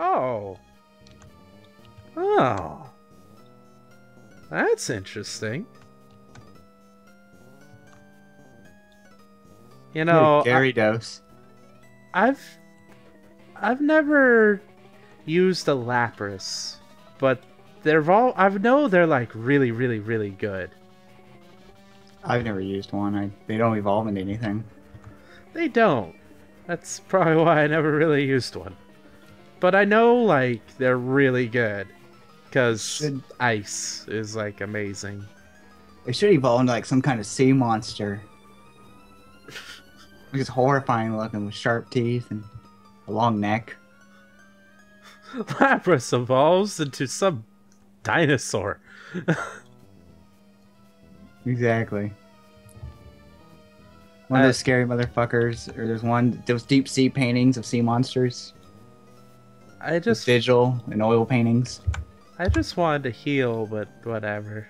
Oh. Oh. That's interesting. You know, Gary dose. I've I've never used a Lapras, but they're all I know they're like really, really, really good. I've never used one. I they don't evolve into anything. They don't. That's probably why I never really used one. But I know like they're really good because ice is like amazing. It should evolve into like some kind of sea monster. It's horrifying looking with sharp teeth and a long neck. Lapras evolves into some dinosaur. Exactly. One Uh, of those scary motherfuckers, or there's one those deep sea paintings of sea monsters, I just digital and oil paintings. I just wanted to heal, but whatever.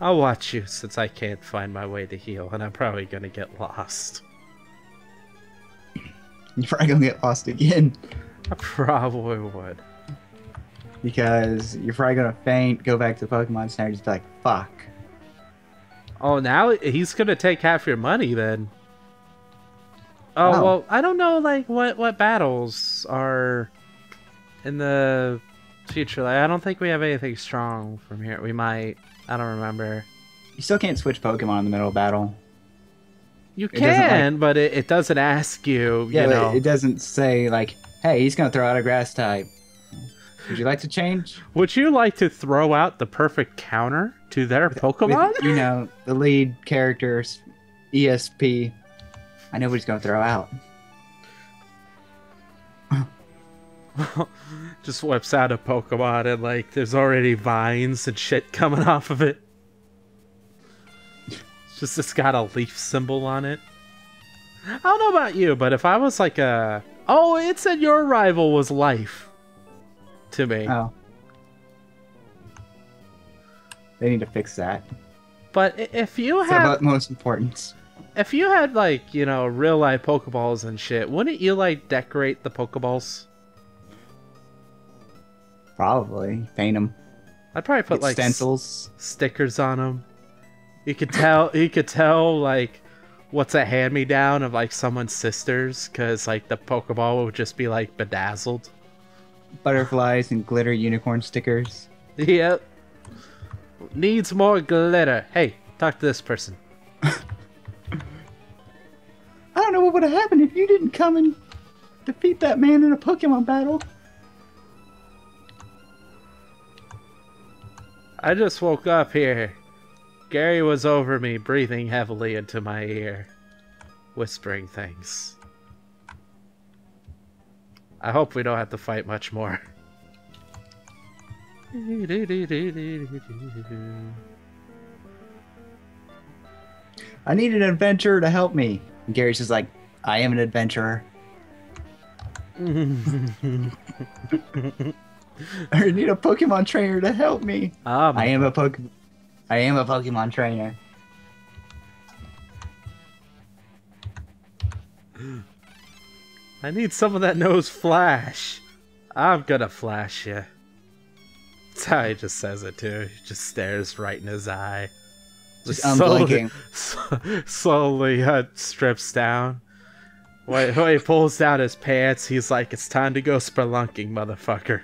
I'll watch you since I can't find my way to heal, and I'm probably gonna get lost. You're probably gonna get lost again I probably would. because you're probably gonna faint, go back to Pokemon Center, just be like, "Fuck." Oh, now he's gonna take half your money then. Oh Wow. well, I don't know like what what battles are in the future. Like, I don't think we have anything strong from here. We might. I don't remember. You still can't switch Pokemon in the middle of battle. You It doesn't, like- can, but it, it doesn't ask you. Yeah, you know. it doesn't say like, "Hey, he's gonna throw out a grass type." Would you like to change? Would you like to throw out the perfect counter to their Pokemon? With, you know, the lead character's ESP. I know what he's gonna throw out. Just whips out a Pokemon and like there's already vines and shit coming off of it. It's just it's got a leaf symbol on it. I don't know about you, but if I was like a oh, it said your rival was life to me. Oh. They need to fix that. But if you have It's of utmost importance. If you had like you know real life Pokeballs and shit, wouldn't you like decorate the Pokeballs? Probably. Paint them. I'd probably put Get like stencils. stickers on them. You could tell you could tell like what's a hand me down of like someone's sisters because like the Pokeball would just be like bedazzled. Butterflies and glitter unicorn stickers. Yep. Needs more glitter. Hey, talk to this person. I don't know what would have happened if you didn't come and defeat that man in a Pokemon battle. I just woke up here. Gary was over me, breathing heavily into my ear, whispering things. I hope we don't have to fight much more. I need an adventurer to help me. And Gary's just like, I am an adventurer. I need a Pokemon trainer to help me. um, I am a Poke. I am a Pokemon trainer. I need someone that knows Flash. I'm gonna flash you. That's how he just says it too. He just stares right in his eye. Just slowly, unblinking. slowly uh, strips down. When, when he pulls down his pants, he's like, "It's time to go spelunking, motherfucker."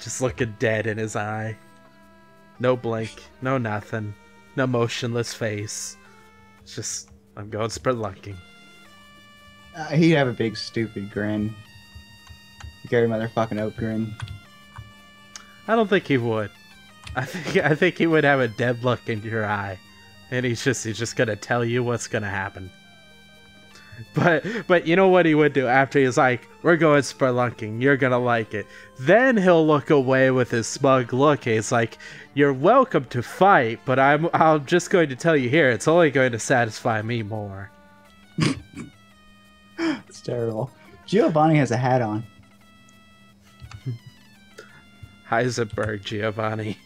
Just looking dead in his eye. No blink, no nothing, no motionless face. It's just, I'm going spelunking. Uh, he'd have a big stupid grin. Gary motherfucking Oak grin. I don't think he would. I think I think he would have a dead look in your eye, and he's just he's just gonna tell you what's gonna happen. But but you know what he would do after he's like, "We're going spelunking. You're gonna like it." Then he'll look away with his smug look. He's like, "You're welcome to fight, but I'm I'm just going to tell you here. It's only going to satisfy me more." It's terrible. Giovanni has a hat on. Heisenberg Giovanni.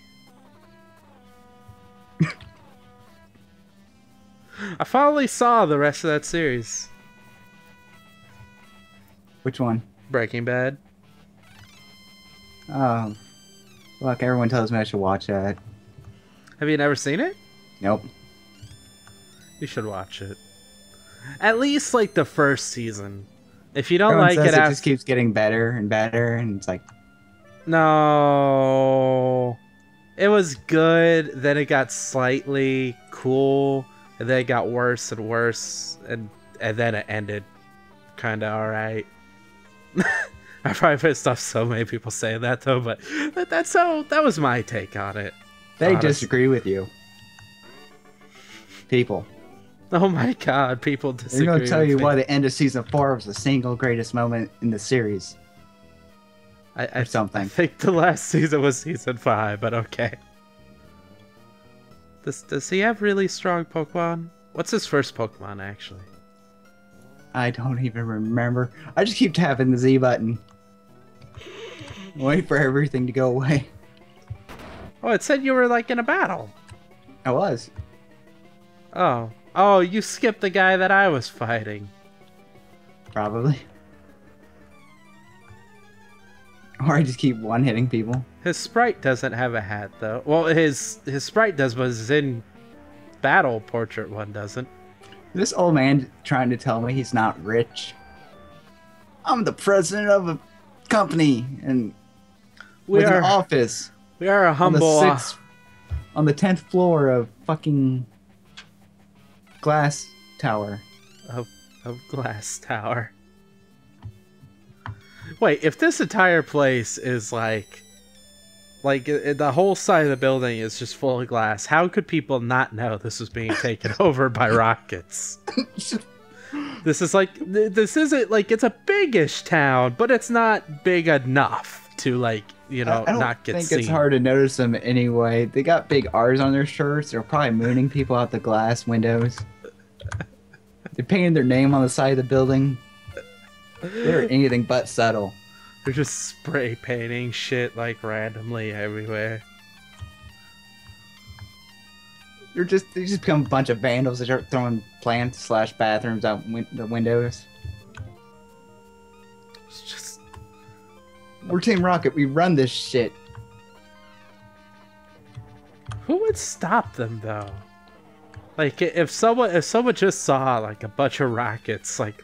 I finally saw the rest of that series. Which one? Breaking Bad. Um, oh, look, everyone tells me I should watch that. Have you never seen it? Nope. You should watch it. At least like the first season. If you don't Everyone like it, it af- just keeps getting better and better, and it's like, no, it was good. Then it got slightly cool, and then it got worse and worse, and and then it ended kind of all right. I probably pissed off so many people saying that though, but that, that's how that was my take on it. they disagree with you. People. Oh my god, people They're disagree. going to tell you me. why the end of season four was the single greatest moment in the series. I, I, something. I think the last season was season five, but okay. Does does he have really strong Pokemon? What's his first Pokemon actually? I don't even remember. I just keep tapping the Z button. Wait for everything to go away. Oh, it said you were like in a battle. I was. Oh, oh, you skipped the guy that I was fighting. Probably. Or I just keep one hitting people. His sprite doesn't have a hat though. Well, his his sprite does, but his in battle portrait one doesn't. This old man trying to tell me he's not rich. I'm the president of a company and We with are an office we are a humble on the uh, sixth, on the tenth floor of fucking glass tower. of of glass tower. Wait, if this entire place is like like uh, the whole side of the building is just full of glass, how could people not know this was being taken over by rockets? This is like this isn't like it's a bigish town, but it's not big enough to like, you know, I don't not get think seen. it's hard to notice them anyway. They got big R's on their shirts. They're probably mooning people out the glass windows. They painted their name on the side of the building. They're anything but subtle. They're just spray painting shit like randomly everywhere. They're just they just become a bunch of vandals that start throwing plants slash bathrooms out win- the windows. It's just We're Team Rocket. We run this shit. Who would stop them though? Like if someone if someone just saw like a bunch of rockets like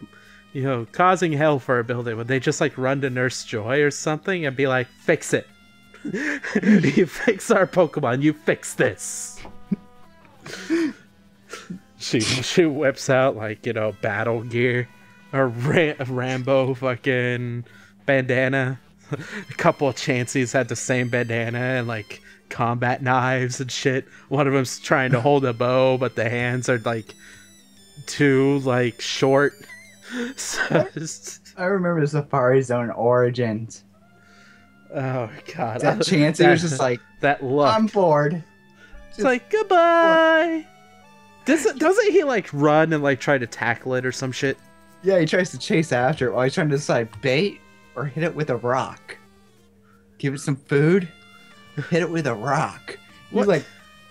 you know causing hell for a building, would they just like run to Nurse Joy or something and be like, "Fix it, you fix our Pokemon, you fix this." she she whips out like you know battle gear or Ra- Rambo fucking bandana. a couple of Chanseys had the same bandana and like combat knives and shit. One of them's trying to hold a bow, but the hands are like too like short. I remember Safari Zone Origins. oh god, That chance, he was just like, that look. I'm bored. it's like goodbye. Doesn't doesn't he like run and like try to tackle it or some shit? Yeah, he tries to chase after it while he's trying to decide bait or hit it with a rock. Give it some food, hit it with a rock. He's What? like,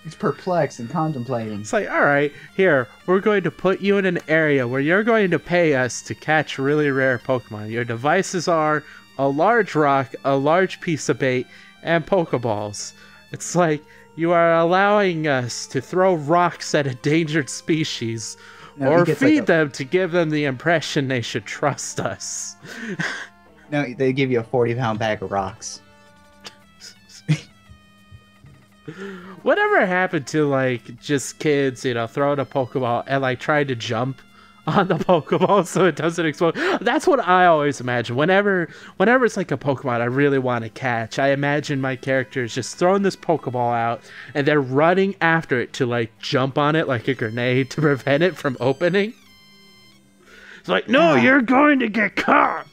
he's perplexed and contemplating. It's like, all right, here, we're going to put you in an area where you're going to pay us to catch really rare Pokemon. Your devices are a large rock, a large piece of bait, and Pokeballs. It's like you are allowing us to throw rocks at endangered species No, or gets, like, feed a- them to give them the impression they should trust us. No, they give you a 40 pound bag of rocks. Whatever happened to like just kids, you know, throwing a Pokeball and like trying to jump on the Pokeball so it doesn't explode? That's what I always imagine. Whenever whenever it's like a Pokemon I really want to catch, I imagine my characters just throwing this Pokeball out and they're running after it to like jump on it like a grenade to prevent it from opening. It's like, no, Yeah. you're going to get caught.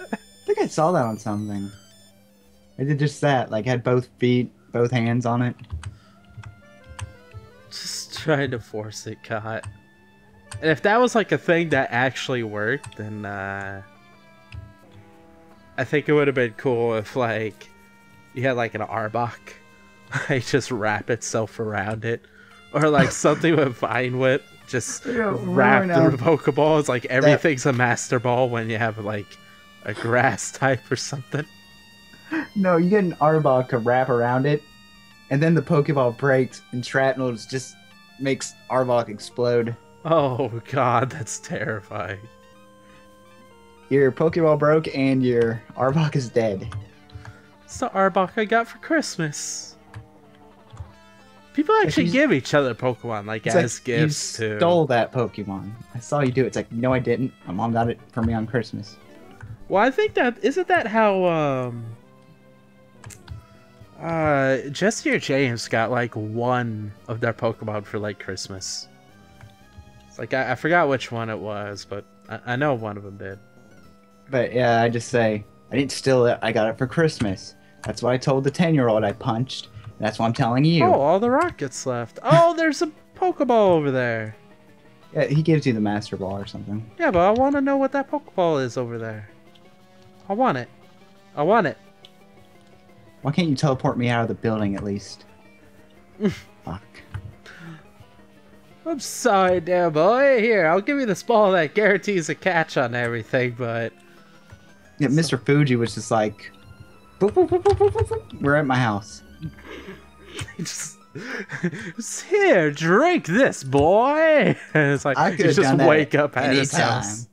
I think I saw that on something. I did just that, like had both feet, both hands on it. just trying to force it caught. And if that was like a thing that actually worked, then uh I think it would have been cool if like you had like an Arbok, like just wrap itself around it, or like something with Vine Whip. just Yeah, wrapped right through Pokeballs. Like everything's a Master Ball when you have like a grass type or something. No, you get an Arbok to wrap around it, and then the Pokeball breaks, and shrapnel just makes Arbok explode. Oh god, that's terrifying. Your Pokeball broke, and your Arbok is dead. It's the Arbok I got for Christmas. People actually give each other Pokemon like as like gifts you too. stole that Pokemon. I saw you do it. It's like, no, I didn't. My mom got it for me on Christmas. Well, I think that isn't that how um uh Jessie or James got like one of their Pokemon for like Christmas. It's like I, I forgot which one it was, but I, I know one of them did. But yeah, I just say, I didn't steal it. I got it for Christmas. That's what I told the 10 year old I punched. That's what I'm telling you. Oh, all the rockets left. Oh, there's a Pokeball over there. Yeah, he gives you the Master Ball or something. Yeah, but I want to know what that Pokeball is over there. I want it. I want it. Why can't you teleport me out of the building at least? Fuck. I'm sorry, dear boy. Oh, here, I'll give you this ball that guarantees a catch on everything, but Yeah, Mr. Fuji was just like, "Boop, boop, boop, we're at my house. just, just here, drink this, boy. And it's like I you just wake up at his house.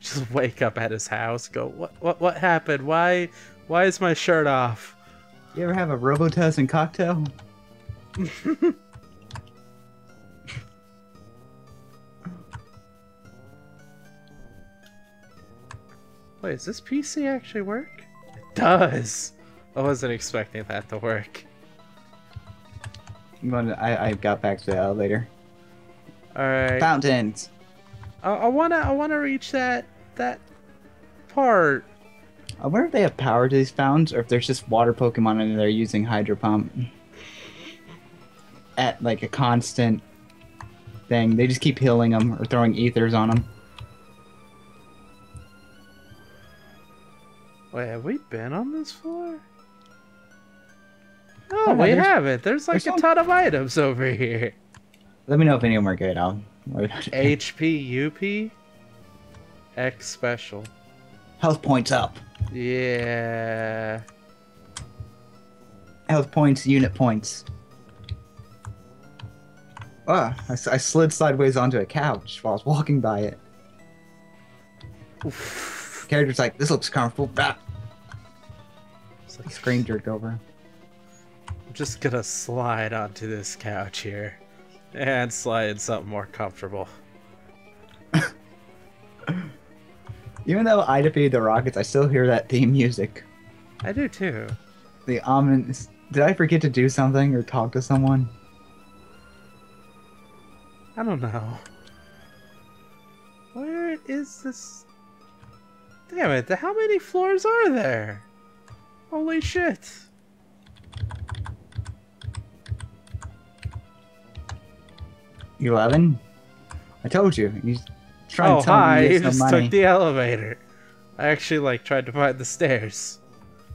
just wake up at his house. Go, what, what, what happened? Why, why is my shirt off? You ever have a Robitussin cocktail? Wait, does this PC actually work? It does. I wasn't expecting that to work. To, I, I got back to the elevator. All right. Fountains. I, I wanna, I wanna reach that, that part. I wonder if they have power to these fountains or if there's just water Pokemon and they're using Hydro Pump at like a constant thing. They just keep healing them or throwing ethers on them. Wait, have we been on this floor? No, Oh, we haven't. There's like there's a some- ton of items over here. Let me know if any of them are good. I'll worry about it. HP, UP, X special. Health points up. Yeah. Health points, unit points. Ah, I I slid sideways onto a couch while I was walking by it. Oof. Character's like, this looks comfortable. Ah, It's like, screen jerk over. I'm just gonna slide onto this couch here and slide in something more comfortable. Even though I defeated the Rockets, I still hear that theme music. I do too. The ominous. Did I forget to do something or talk to someone? I don't know. Where is this? Damn it! How many floors are there? Holy shit! Eleven. I told you. He's trying oh to tell hi! You just money. took the elevator. I actually like tried to find the stairs.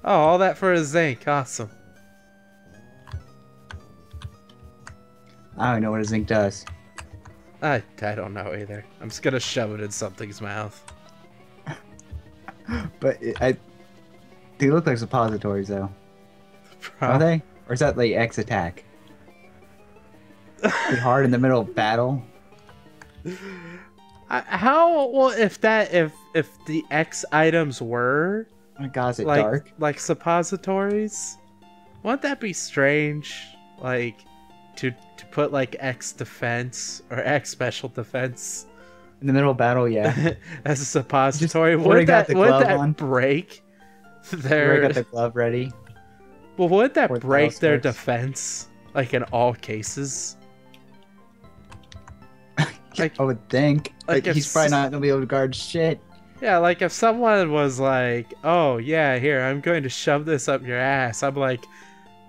Oh, all that for a zinc. Awesome. I don't know what a zinc does. I I don't know either. I'm just gonna shove it in something's mouth. But it, I. They look like suppositories, though. Are they? Or is that like X attack? Hard in the middle of battle. How well if that if if the X items were Oh my god, is it like dark? like suppositories wouldn't that be strange like to to put like x defense or x special defense In the middle of battle, yeah. as a suppository would that would that on. break I their got the glove ready. well would that break their defense like in all cases Like- I would think. like Like, he's probably not gonna be able to guard shit. yeah like if someone was like oh yeah here i'm going to shove this up your ass i'm like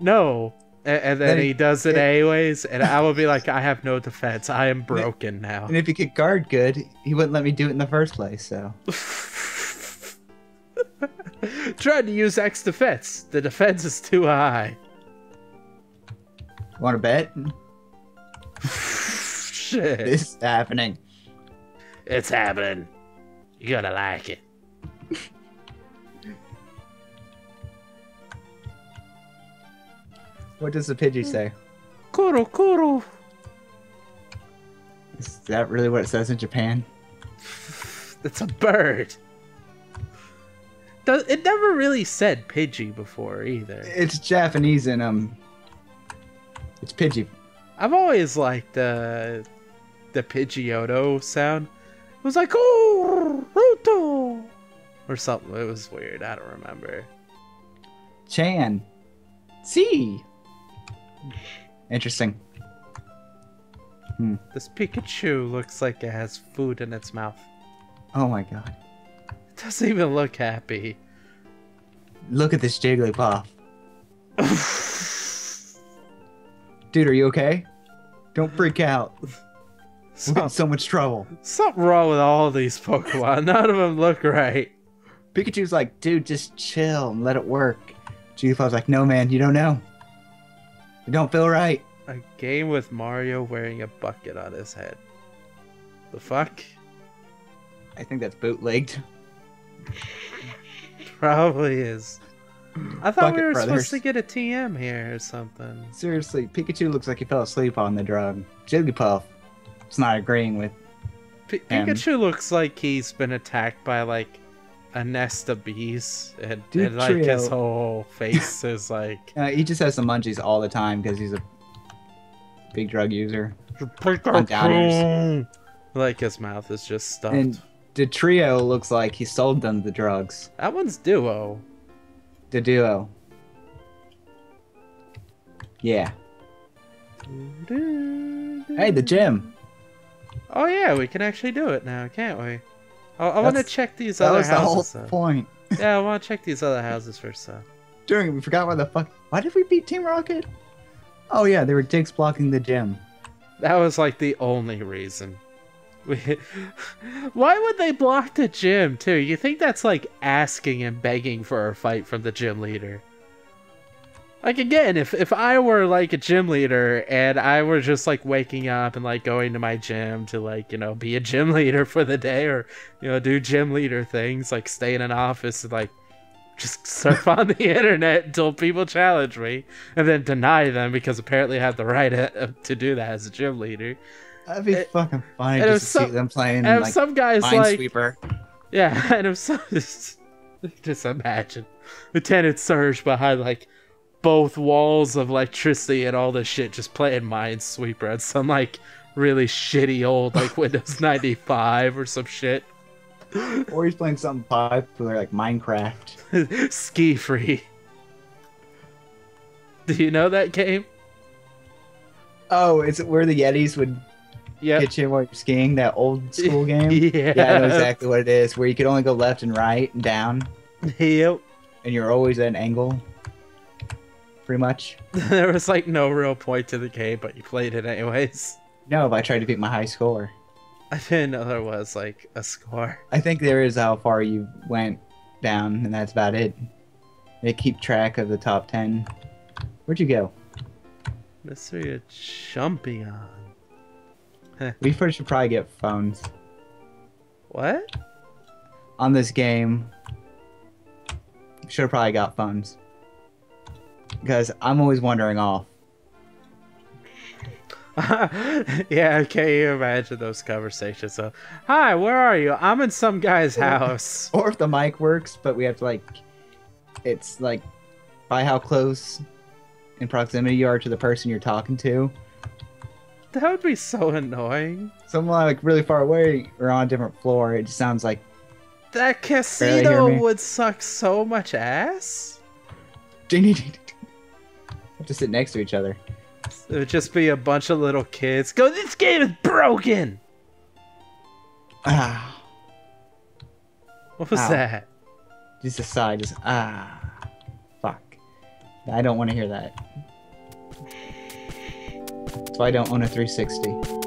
no and, and then Then he does it it- anyways and i will be like i have no defense i am broken now And if he could guard good, he wouldn't let me do it in the first place. So Tried to use X defense. The defense is too high. want to bet? Shit. This is happening. It's happening. You're gonna like it. What does the Pidgey say? Kuro Kuro. Is that really what it says in Japan? It's a bird. It never really said Pidgey before either. It's Japanese and um, it's Pidgey. I've always liked the the Pidgeotto sound. It was like oh Ruto or something. It was weird. I don't remember. Chan. C. Interesting. Hmm. This Pikachu looks like it has food in its mouth. Oh my god. It doesn't even look happy. Look at this Jigglypuff. Dude, are you okay? Don't freak out. In so much trouble. something wrong with all these Pokemon. None of them look right. Pikachu's like, dude, just chill and let it work. Jigglypuff's like, no man, you don't know. You don't feel right. A game with Mario wearing a bucket on his head. The fuck? I think that's bootlegged. Probably is. I thought we were Brothers. supposed to get a TM here or something. Seriously, Pikachu looks like he fell asleep on the drug. Jigglypuff, it's not agreeing with. P- Um, Pikachu looks like he's been attacked by like a nest of bees, and, and like his whole face is like. Uh, he just has the munchies all the time because he's a big drug user. downers. Like his mouth is just stuffed. And the trio looks like he sold them the drugs. that one's duo. The duo. Yeah. Hey, the gym. Oh yeah, we can actually do it now, can't we? I, I want to check these That other was the whole houses. though. point. yeah, I want to check these other houses first. So. During we forgot why the fuck. Why did we beat Team Rocket? Oh yeah, there were dicks blocking the gym. That was like the only reason. We, why would they block the gym too? You think that's like asking and begging for a fight from the gym leader? Like again, if if I were like a gym leader and I were just like waking up and like going to my gym to like you know be a gym leader for the day or you know do gym leader things like stay in an office and like just surf on the internet until people challenge me and then deny them because apparently I have the right uh, to do that as a gym leader. That'd be It- fucking funny just to see some- them playing And like some guys like Minesweeper. yeah, and if some just, just imagine Lieutenant Surge behind like both walls of electricity and all this shit just playing Minesweeper on some like really shitty old like Windows 95 or some shit. or he's playing something popular like Minecraft. SkiFree. Do you know that game? Oh, is it where the Yetis would Yep. get you while you're skiing? That old school game. Yeah. Yeah, I know exactly what it is. Where you could only go left and right and down, Yep. and you're always at an angle. Pretty much. there was like no real point to the game, but you played it anyways. No, if I tried to beat my high score. I didn't know there was like a score. I think there is how far you went down, and that's about it. They keep track of the top ten. Where'd you go? Mr. Champion. We first should probably get phones What? on this game. Should have probably got phones because I'm always wandering off. yeah, can you imagine those conversations? So, hi, where are you? I'm in some guy's house. Or if the mic works, but we have to like, it's like by how close in proximity you are to the person you're talking to. That would be so annoying. Someone like really far away or on a different floor, it just sounds like That casino would suck so much ass. Have to sit next to each other. It would just be a bunch of little kids go, This game is broken! Ah, What was Ow. that? just a sigh, just ah, fuck. I don't want to hear that. That's why I don't own a 360.